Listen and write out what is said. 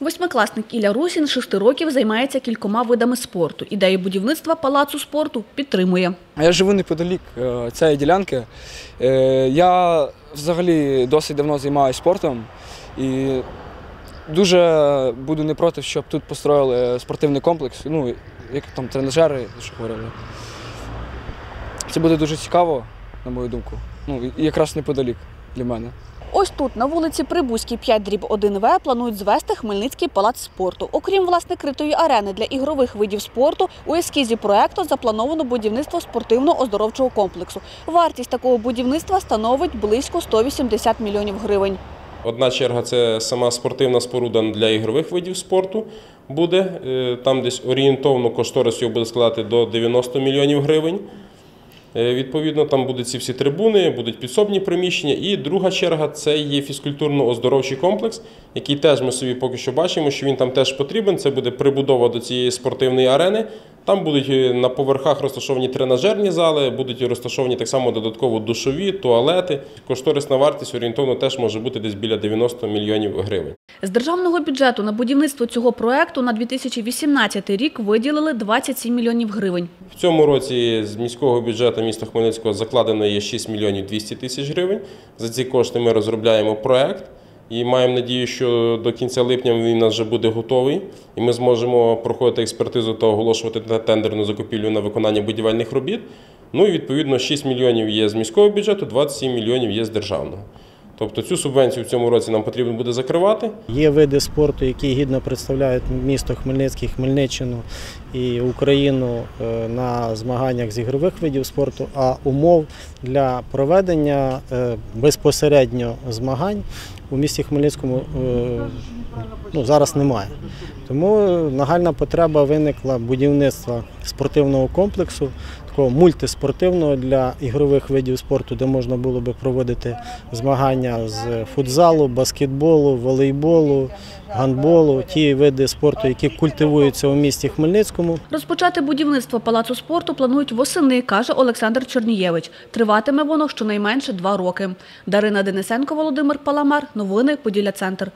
Восьмикласник Ілля Русін шести років займається кількома видами спорту. Ідею будівництва палацу спорту підтримує. Я живу неподалік е, цієї ділянки. Е, Я взагалі досить давно займаюся спортом і дуже буду не проти, щоб тут построїли спортивний комплекс, ну, як там тренажери, що говорили. Це буде дуже цікаво, на мою думку. Ну, якраз неподалік для мене. Ось тут, на вулиці Прибузькій, 5 дріб 1В, планують звести Хмельницький палац спорту. Окрім власне критої арени для ігрових видів спорту, у ескізі проекту заплановано будівництво спортивно-оздоровчого комплексу. Вартість такого будівництва становить близько 180 мільйонів гривень. Одна черга це сама спортивна споруда для ігрових видів спорту буде. Е, Там десь орієнтовно кошторис його буде складати до 90 мільйонів гривень. Е, Відповідно, там будуть ці всі трибуни, будуть підсобні приміщення. І друга черга це є фізкультурно-оздоровчий комплекс, який теж ми собі поки що бачимо, що він там теж потрібен. Це буде прибудова до цієї спортивної арени. Там будуть е, на поверхах розташовані тренажерні зали, будуть розташовані так само додатково душові, туалети. Кошторисна вартість орієнтовно теж може бути десь біля 90 мільйонів гривень. З державного бюджету на будівництво цього проекту на 2018 рік виділили 27 мільйонів гривень. В цьому році з міського бюджету міста Хмельницького закладено є 6 мільйонів 200 тисяч гривень. За ці кошти ми розробляємо проект і маємо надію, що до кінця липня він у нас вже буде готовий, і ми зможемо проходити експертизу та оголошувати тендерну закупівлю на виконання будівельних робіт. Ну і відповідно 6 мільйонів є з міського бюджету, 27 мільйонів є з державного. Тобто цю субвенцію в цьому році нам потрібно буде закривати. Є види спорту, які гідно представляють місто Хмельницький, Хмельниччину і Україну е, на змаганнях з ігрових видів спорту, а умов для проведення е, безпосередньо змагань у місті Хмельницькому е, ну, зараз немає. Тому нагальна потреба виникла будівництва спортивного комплексу, такого мультиспортивного для ігрових видів спорту, де можна було би проводити змагання з футзалу, баскетболу, волейболу, гандболу, ті види спорту, які культивуються у місті Хмельницькому. Розпочати будівництво палацу спорту планують восени, каже Олександр Чорнієвич. Триватиме воно щонайменше два роки. Дарина Денисенко, Володимир Паламар. Новини Поділля Центр.